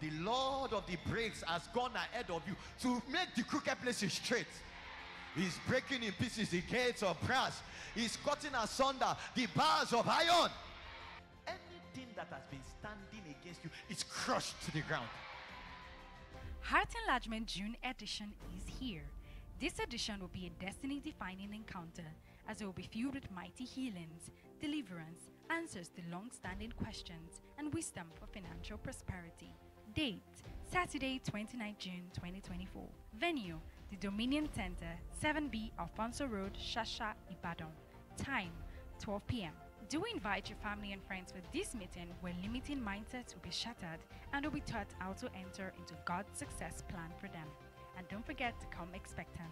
The Lord of the breaks has gone ahead of you to make the crooked places straight. He's breaking in pieces the gates of brass. He's cutting asunder the bars of iron. Anything that has been standing against you is crushed to the ground. Heart Enlargement June edition is here. This edition will be a destiny defining encounter as it will be filled with mighty healings, deliverance, answers to long standing questions, and wisdom for financial prosperity. Date Saturday, 29 June 2024. Venue The Dominion Center, 7B Alfonso Road, Sasa, Ibadan. Time 12 p.m. Do invite your family and friends for this meeting where limiting mindsets will be shattered and will be taught how to enter into God's success plan for them. And don't forget to come expectant.